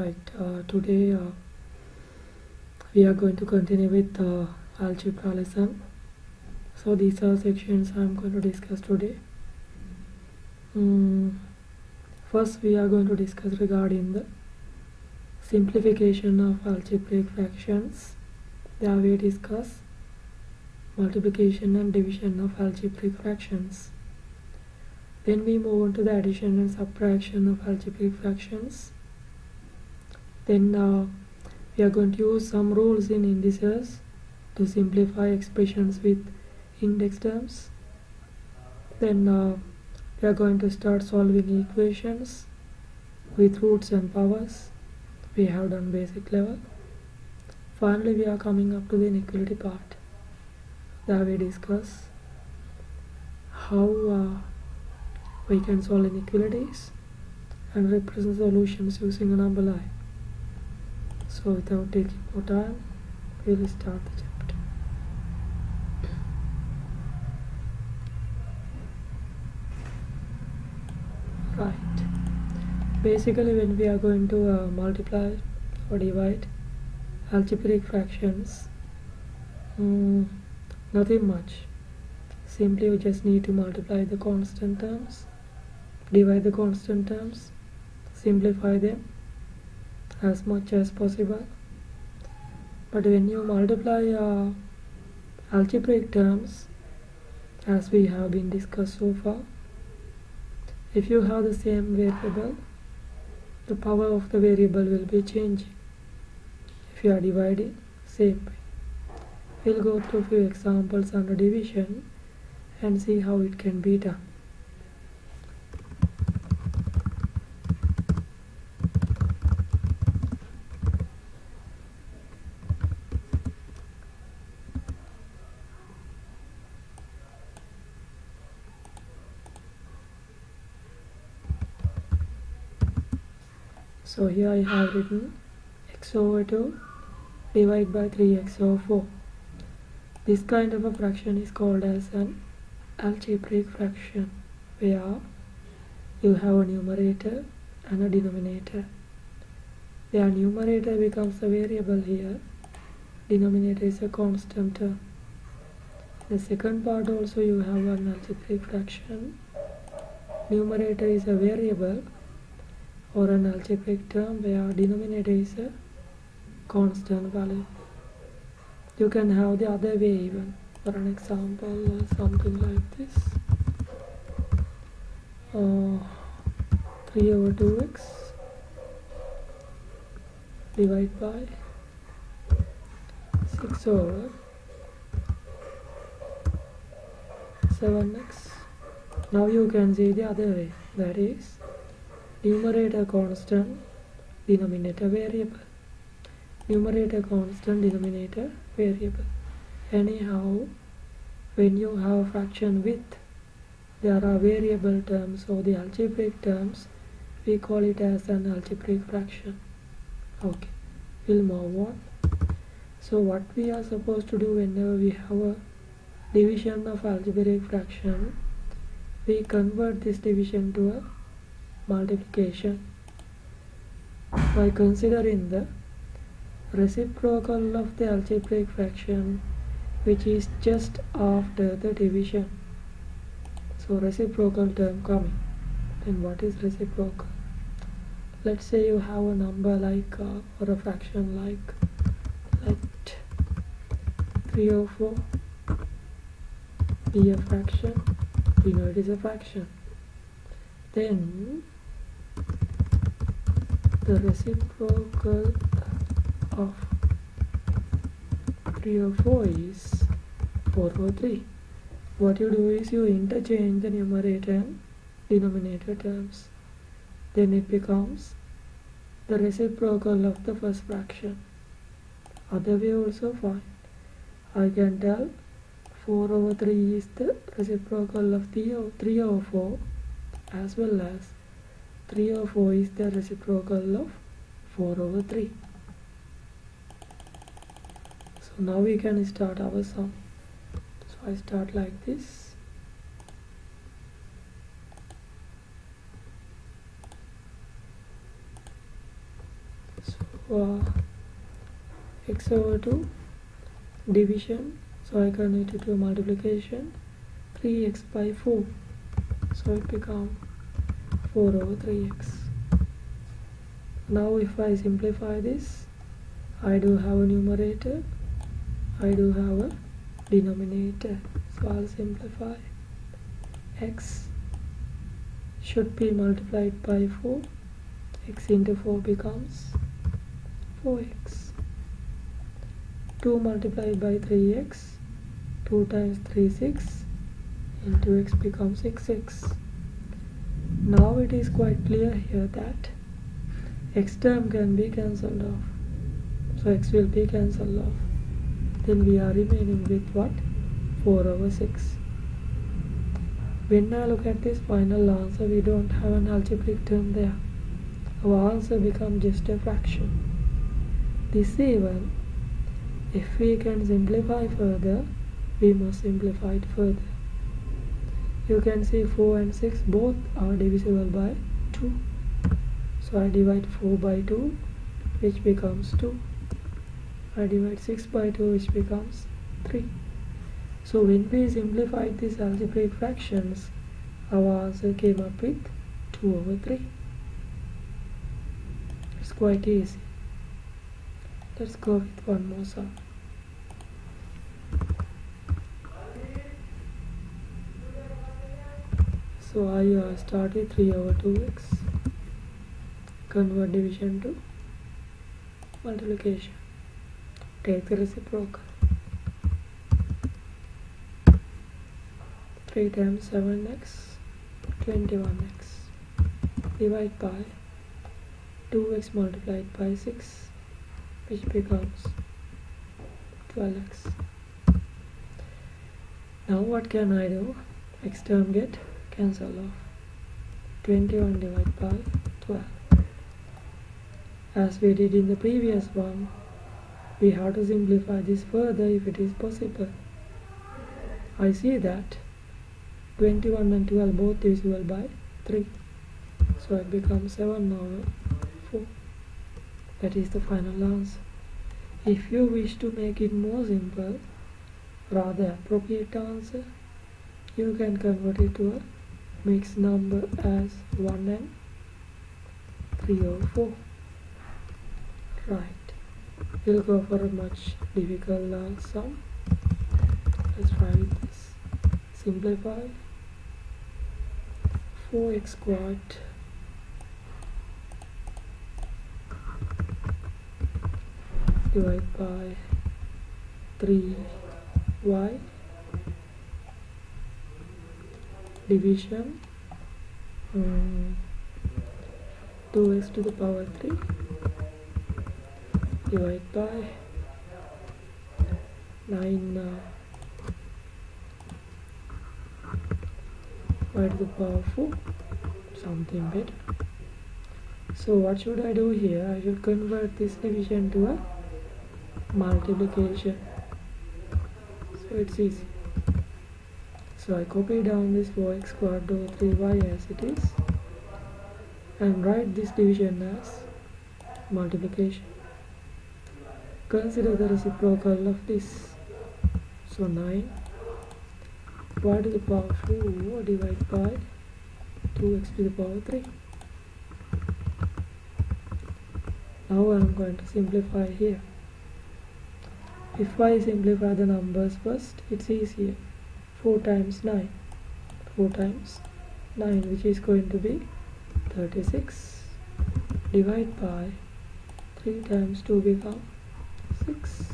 Right, uh, today uh, we are going to continue with algebra lesson. So these are sections I am going to discuss today. Mm, first we are going to discuss regarding the simplification of algebraic fractions. There we discuss multiplication and division of algebraic fractions. Then we move on to the addition and subtraction of algebraic fractions. Then uh, we are going to use some rules in indices to simplify expressions with index terms. Then uh, we are going to start solving equations with roots and powers. We have done basic level. Finally, we are coming up to the inequality part. There we discuss how uh, we can solve inequalities and represent solutions using a number line. So without taking more time, we'll start the chapter. Right. Basically when we are going to uh, multiply or divide algebraic fractions, mm, nothing much. Simply we just need to multiply the constant terms, divide the constant terms, simplify them as much as possible. But when you multiply uh, algebraic terms as we have been discussed so far if you have the same variable the power of the variable will be changing if you are dividing same way. We'll go through few examples under division and see how it can be done So here I have written x over 2 divided by 3x over 4. This kind of a fraction is called as an algebraic fraction where you have a numerator and a denominator. Where numerator becomes a variable here, denominator is a constant term. The second part also you have an algebraic fraction. Numerator is a variable or an algebraic term where denominator is a constant value. You can have the other way even. For an example, something like this. Uh, 3 over 2x divided by 6 over 7x. Now you can see the other way. That is numerator constant denominator variable. Numerator constant denominator variable. Anyhow when you have a fraction with there are variable terms. Or the algebraic terms we call it as an algebraic fraction. Okay we'll move on. So what we are supposed to do whenever we have a division of algebraic fraction we convert this division to a multiplication by considering the reciprocal of the algebraic fraction which is just after the division. So reciprocal term coming. Then what is reciprocal? Let's say you have a number like uh, or a fraction like let 304 be a fraction. We know it is a fraction. Then the reciprocal of 3 or 4 is 4 over 3 what you do is you interchange the numerator and denominator terms. Then it becomes the reciprocal of the first fraction. Other way also fine. I can tell 4 over 3 is the reciprocal of 3 over 4 as well as 3 over 4 is the reciprocal of 4 over 3 so now we can start our sum so I start like this. Uh, x over 2 division. So I convert it to multiplication. 3x by 4 so it become 4 over 3x now if I simplify this I do have a numerator I do have a denominator. So I'll simplify. X should be multiplied by 4 x into 4 becomes 4x 2 multiplied by 3x 2 times 3 6 into x becomes 6x now it is quite clear here that x term can be cancelled off. So x will be cancelled off. Then we are remaining with what? 4 over 6 when I look at this final answer we don't have an algebraic term there. Our answer becomes just a fraction. This even if we can simplify further we must simplify it further you can see 4 and 6 both are divisible by 2 so I divide 4 by 2 which becomes 2 I divide 6 by 2 which becomes 3. So when we simplified these algebraic fractions, our answer came up with 2 over 3. It's quite easy. Let's go with one more sum. So I uh, started 3 over 2x. Convert division to multiplication. Take the reciprocal. 3 times 7x 21x divide by 2x multiplied by 6 which becomes 12x now what can I do? X term get cancel off 21 divided by 12 as we did in the previous one we have to simplify this further if it is possible. I see that 21 and 12 both divisible by 3 so it becomes 7 over 4 that is the final answer. If you wish to make it more simple rather appropriate answer you can convert it to a mixed number as 1 and 3 over 4 right. We'll go for a much difficult sum. Let's try this. Simplify. 4x squared. Divided by 3y division um, 2x to the power 3 divide by 9 uh, y to the power 4 something better. So what should I do here? I should convert this division to a multiplication. So it's easy so I copy down this 4x squared over 3y as it is and write this division as multiplication Consider the reciprocal of this. So 9 y to the power 4 divided by 2x to the power 3. Now I am going to simplify here. If I simplify the numbers first, it's easier. 4 times 9. 4 times 9 which is going to be 36. Divide by 3 times 2 become 6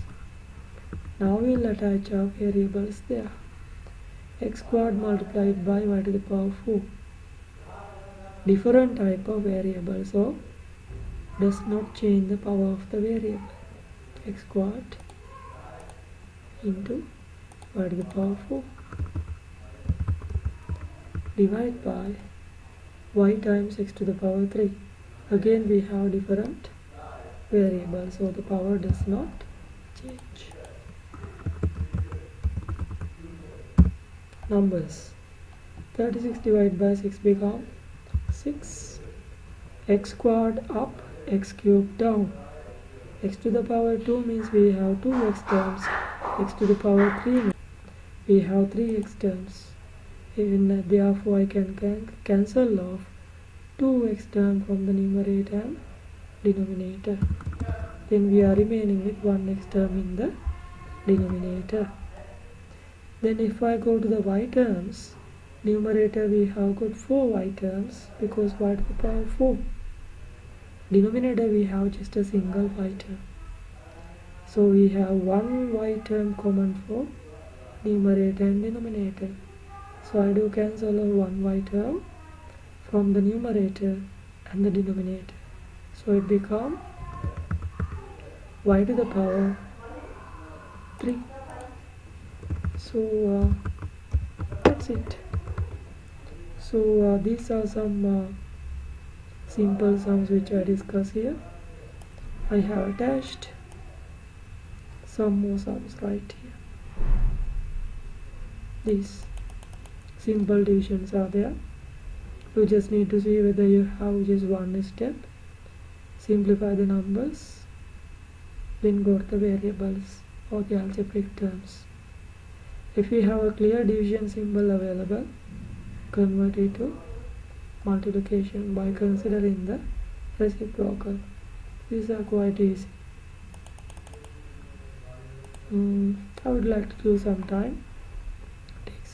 now we'll attach our variables there. X squared multiplied by y to the power 4 different type of variable so does not change the power of the variable. X squared into y to the power 4 divide by y times x to the power 3 again we have different variable so the power does not change. Numbers. 36 divided by 6 become 6 x squared up x cubed down. X to the power 2 means we have 2x terms. X to the power 3 we have 3x terms and therefore I can, can cancel off 2x term from the numerator and denominator. Then we are remaining with 1x term in the denominator. Then if I go to the y terms numerator we have got 4 y terms because y to the power 4 denominator we have just a single y term. So we have one y term common for numerator and denominator. So I do cancel one y term from the numerator and the denominator. So it become y to the power 3 so uh, that's it. So uh, these are some uh, simple sums which I discuss here. I have attached some more sums right here these simple divisions are there. You just need to see whether you have just one step. Simplify the numbers. Then go to the variables or the algebraic terms. If we have a clear division symbol available convert it to multiplication by considering the reciprocal. These are quite easy. Mm, I would like to do some time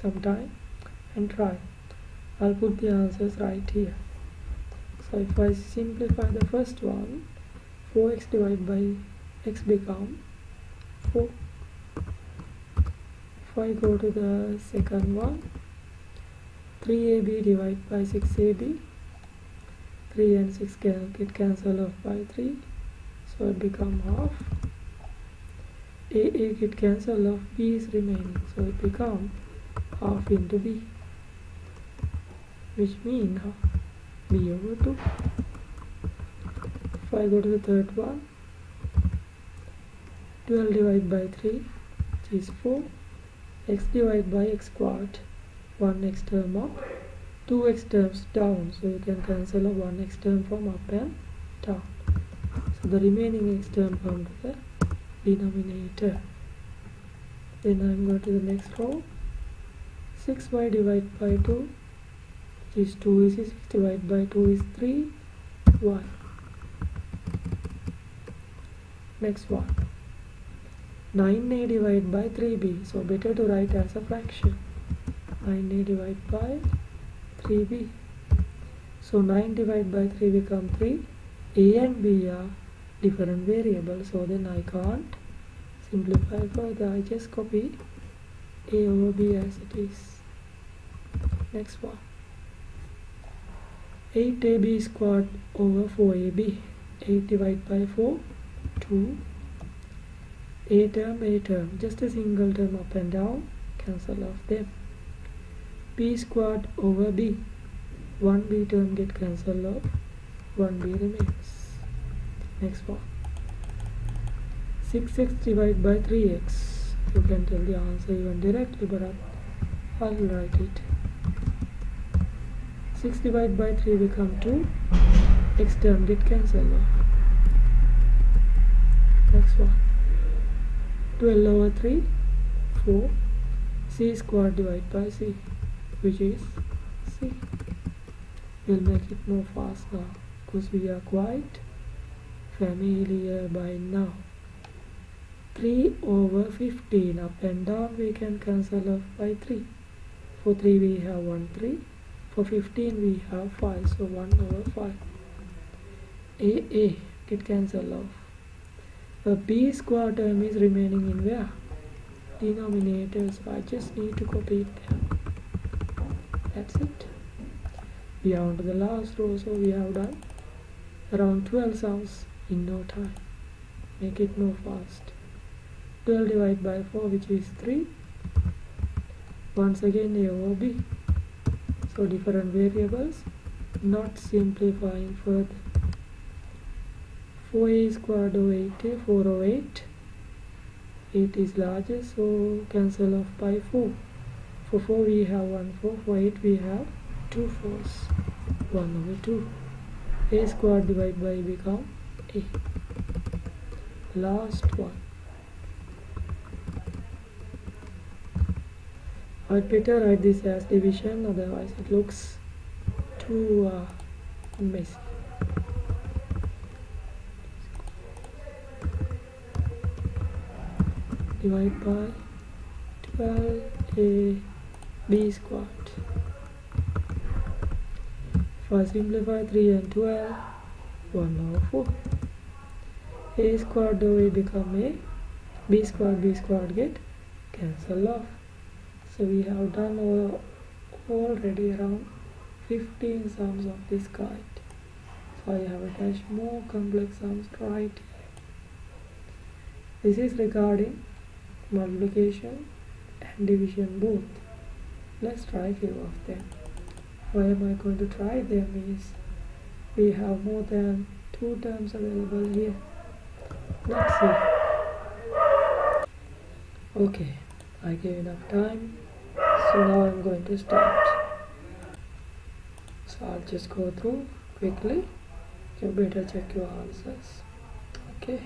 some time and try. I'll put the answers right here. So if I simplify the first one 4x divided by x become 4 if I go to the second one 3ab divided by 6ab 3 and 6 can get cancelled off by 3 so it become half. A get cancelled off b is remaining. So it become half into b which mean b over 2 if I go to the third one. 12 divided by 3 which is 4 x divided by x squared 1x term up. 2x terms down so you can cancel a 1x term from up and down. So the remaining x term come to the denominator. Then I'm going to the next row 6y divided by 2 which is 2 is 6 divided by 2 is 3 y next one. 9a divided by 3b so better to write as a fraction. 9a divided by 3b so 9 divided by 3 become 3 a and b are different variables so then I can't simplify further. I just copy a over b as it is next one 8ab squared over 4ab 8 divided by 4 2 a term a term. Just a single term up and down. Cancel off them. B squared over b. 1b term get cancelled off 1b remains. Next one 6x divided by 3x you can tell the answer even directly but I'll write it 6 divided by 3 become 2 x term get cancelled off next one 12 over 3 4 c squared divided by c which is C. We'll make it more fast now because we are quite familiar by now. 3 over 15 up and down we can cancel off by 3. For 3 we have 1 3. For 15 we have 5 so 1 over 5. A A get cancelled off. the b square term is remaining in where? Denominator so I just need to copy it there that's it we are on to the last row so we have done around 12 sums in no time make it more fast 12 divided by 4 which is 3 once again a over b so different variables not simplifying further 4a squared over 8a 4 over 8 8 is larger so cancel off by 4 for 4 we have 1 4. For 8 we have 2 4s. 1 over 2. a squared divided by become a. last one I'd better write this as division otherwise it looks too uh, messy. Divide by 12a b squared. If I simplify 3 and 12 1 over 4 a squared will become a b squared b squared get cancel off so we have done already around 15 sums of this kind. So I have attached more complex sums right here. This is regarding multiplication and division both. Let's try few of them. Why am I going to try them is we have more than two terms available here. Let's see. Okay I gave enough time so now I'm going to start. So I'll just go through quickly. You better check your answers. Okay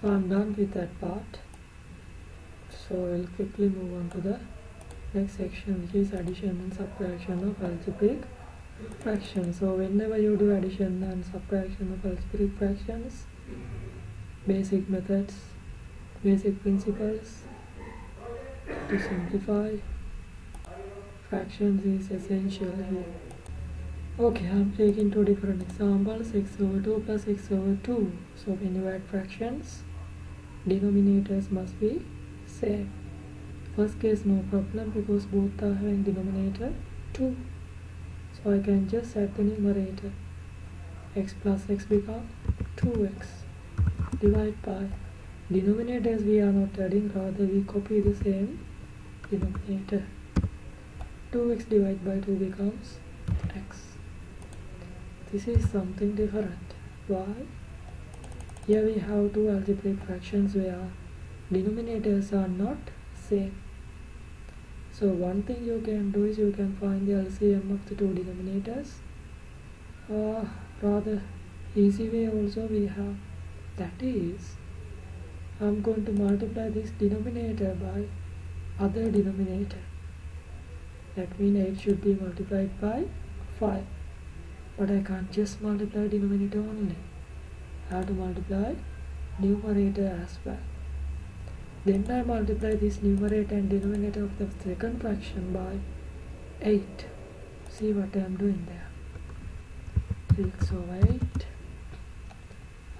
so I'm done with that part. So we'll quickly move on to the next section which is addition and subtraction of algebraic fractions. So whenever you do addition and subtraction of algebraic fractions basic methods basic principles to simplify fractions is essential here. Okay i'm taking two different examples x over 2 plus x over 2 so when you add fractions denominators must be same first case no problem because both are having denominator 2 so I can just set the numerator x plus x become 2x divide by denominators we are not adding rather we copy the same denominator 2x divided by 2 becomes x. This is something different. Why? Here we have two algebraic fractions where denominators are not same. So one thing you can do is you can find the LCM of the two denominators. Uh, rather easy way also we have that is I'm going to multiply this denominator by other denominator that means 8 should be multiplied by 5 but I can't just multiply denominator only I to multiply numerator as well. Then I multiply this numerator and denominator of the second fraction by 8 see what I am doing there. 3x over 8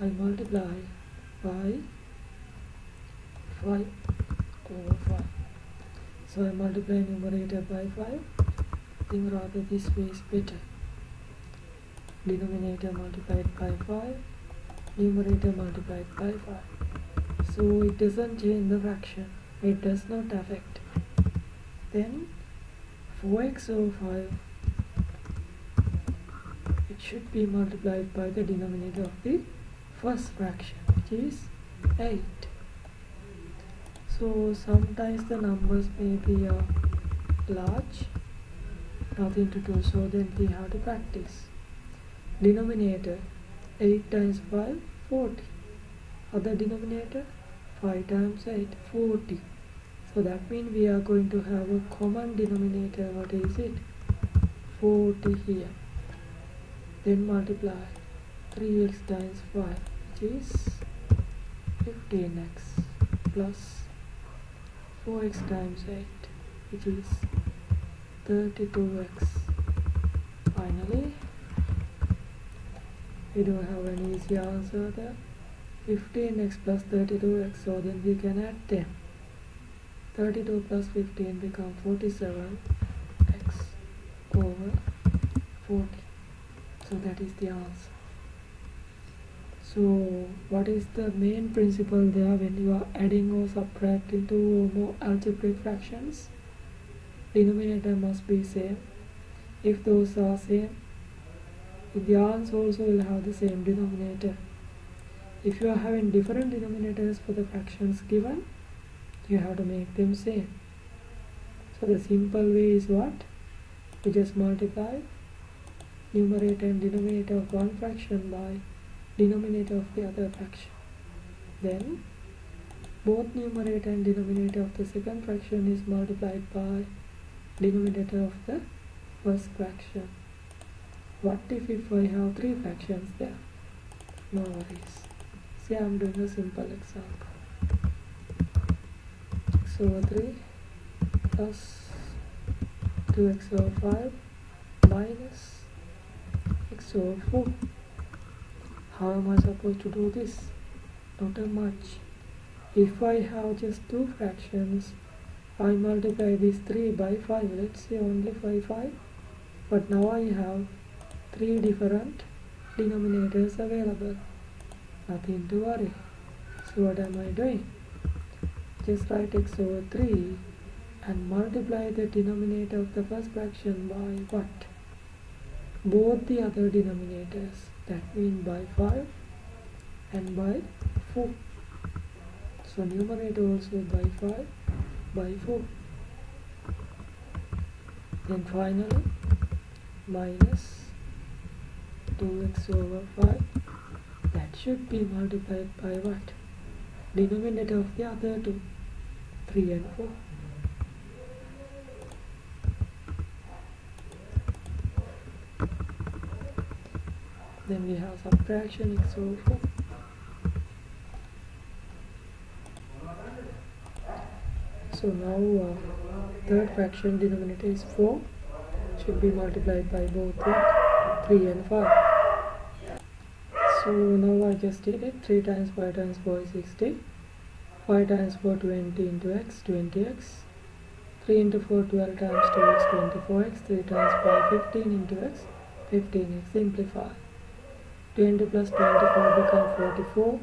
I multiply by 5 over 5 so I multiply numerator by 5 I think rather this way is better. Denominator multiplied by 5 numerator multiplied by 5 so it doesn't change the fraction. It does not affect. Then 4x over 5 it should be multiplied by the denominator of the first fraction which is 8 so sometimes the numbers may be uh, large nothing to do so then we have to practice. Denominator 8 times 5 40 other denominator 5 times 8 40 so that means we are going to have a common denominator. What is it? 40 here. Then multiply 3x times 5 which is 15x plus 4x times 8 which is 32x finally we don't have an easy answer there. 15x plus 32x so then we can add 10 32 plus 15 become 47x over 40 so that is the answer. So what is the main principle there when you are adding or subtracting two or more algebraic fractions? Denominator must be same. If those are same the answer also will have the same denominator. If you are having different denominators for the fractions given you have to make them same. So the simple way is what? You just multiply numerator and denominator of one fraction by denominator of the other fraction. Then both numerator and denominator of the second fraction is multiplied by denominator of the first fraction what if if I have three fractions there? No worries. See I'm doing a simple example. X over 3 plus 2x over 5 minus x over 4 how am I supposed to do this? Not a much. If I have just two fractions I multiply this 3 by 5 let's say only 5 5 but now I have three different denominators available. Nothing to worry. So what am I doing? Just write x over 3 and multiply the denominator of the first fraction by what? Both the other denominators. That means by 5 and by 4 so numerator also by 5 by 4 then finally minus 2x over 5 that should be multiplied by what? Denominator of the other two. 3 and 4 then we have subtraction x over 4 so now uh, third fraction denominator is 4 should be multiplied by both 3 and 5 so now I just did it. 3 times 5 times 4 is 60 5 times 4 20 into x 20x 3 into 4 12 times 2x 24x 3 times 5 15 into x. 15x simplify. 20 plus 24 become 44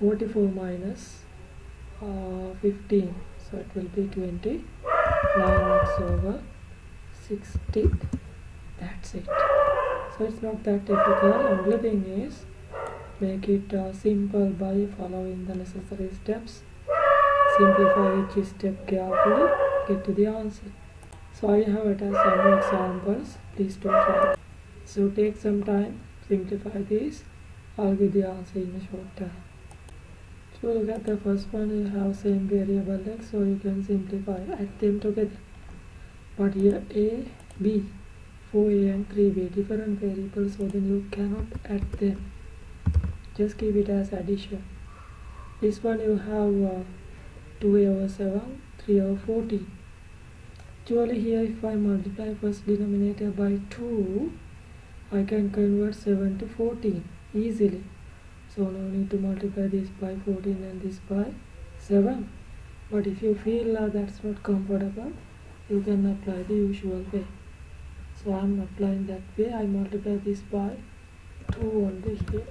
44 minus uh, 15 so it will be 20 9x over. 60 that's it so it's not that difficult. Only thing is make it uh, simple by following the necessary steps. Simplify each step carefully. Get to the answer. So I have attached some examples. Please don't try so take some time. Simplify this. I'll give the answer in a short time. So look at the first one. You have same variable x so you can simplify add them together. But here a b 4a and 3b different variables so then you cannot add them just keep it as addition. This one you have uh, 2a over 7 3 over 14 actually here if I multiply first denominator by 2 I can convert 7 to 14 easily. So no need to multiply this by 14 and this by 7 but if you feel uh, that's not comfortable you can apply the usual way so I'm applying that way. I multiply this by 2 only here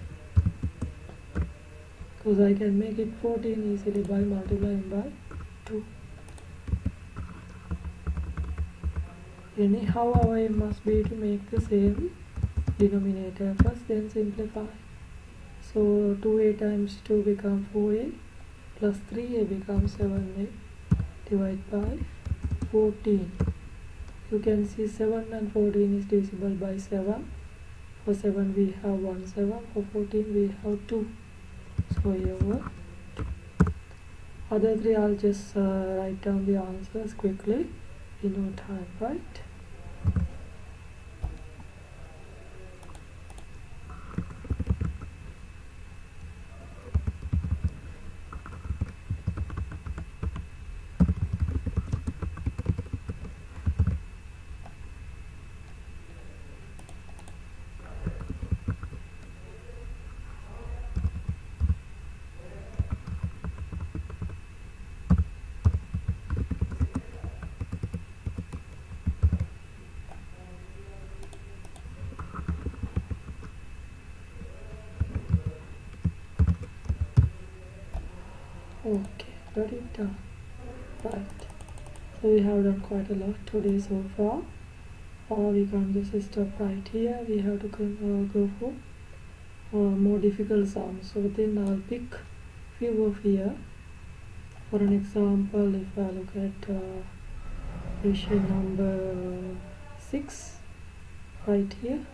because I can make it 14 easily. By multiplying by 2 anyhow our aim must be to make the same denominator first then simplify. So 2a times 2 becomes 4a plus 3a becomes 7a divided by 14 you can see 7 and 14 is divisible by 7 for 7 we have 1 7 for 14 we have 2 so here other three I'll just uh, write down the answers quickly. In no time right right so we have done quite a lot today so far. Or we can just stop right here. We have to uh, go for uh, more difficult sums so then I'll pick few of here. For an example if I look at uh, number 6 right here.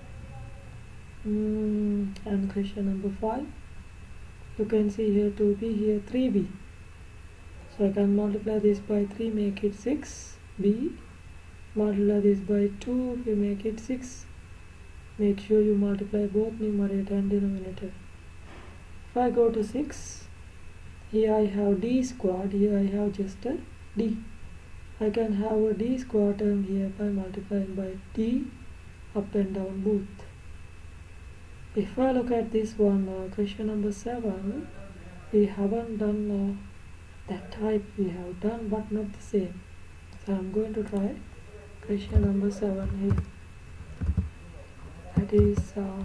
Mm, and question number 5 you can see here 2b here 3b so I can multiply this by 3 make it 6 b multiply this by 2 we make it 6 make sure you multiply both numerator and denominator. If I go to 6 here I have d squared here I have just a d. I can have a d square term here by multiplying by d up and down both. If I look at this one uh, question number 7 we haven't done uh, that type we have done but not the same. So I'm going to try question number 7 here. That is uh,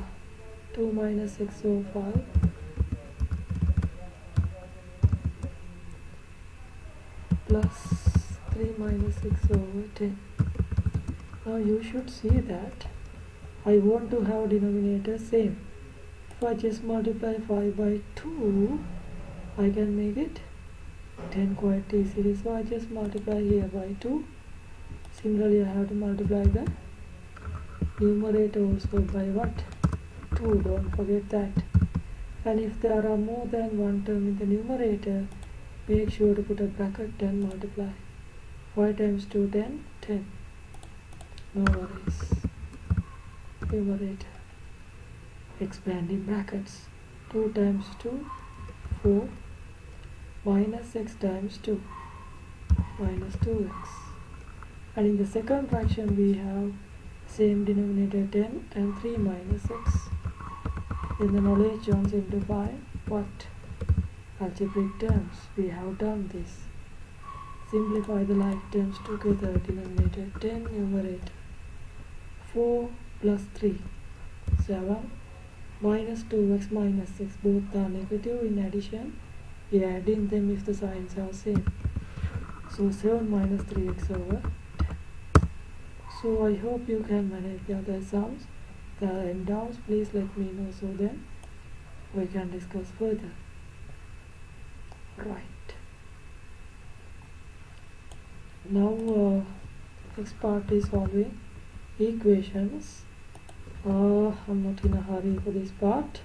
2 minus x over 5 plus 3 minus 6 over 10 now you should see that I want to have denominator same. If I just multiply 5 by 2 I can make it 10 quite easily so I just multiply here by 2 similarly I have to multiply the numerator also by what? 2 don't forget that. And if there are more than one term in the numerator make sure to put a bracket and multiply. 5 times 2 10 10 no worries. Numerator. Expanding brackets. 2 times 2 4 minus x times 2 minus 2x and in the second fraction we have same denominator 10 and 3 minus x in the knowledge on simplify what? Algebraic terms. We have done this. Simplify the like terms together. Denominator 10 numerator 4 plus 3 7 minus 2x minus 6 both are negative in addition we are adding them if the signs are same so 7 minus 3x over. 10 so I hope you can manage the other sums the end downs. Please let me know so then we can discuss further. Right. Now uh, next part is solving equations. Uh, I'm not in a hurry for this part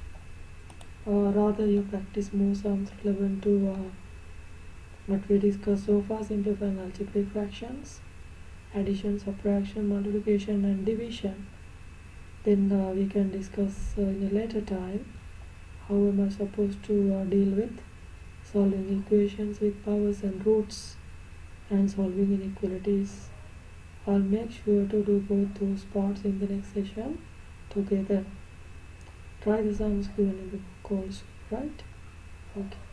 uh, rather you practice more sums relevant to uh, what we discussed so far simplifying algebraic fractions addition subtraction multiplication and division. Then uh, we can discuss uh, in a later time how am I supposed to uh, deal with solving equations with powers and roots and solving inequalities. I'll make sure to do both those parts in the next session together. Try the sums given in the book also right? Okay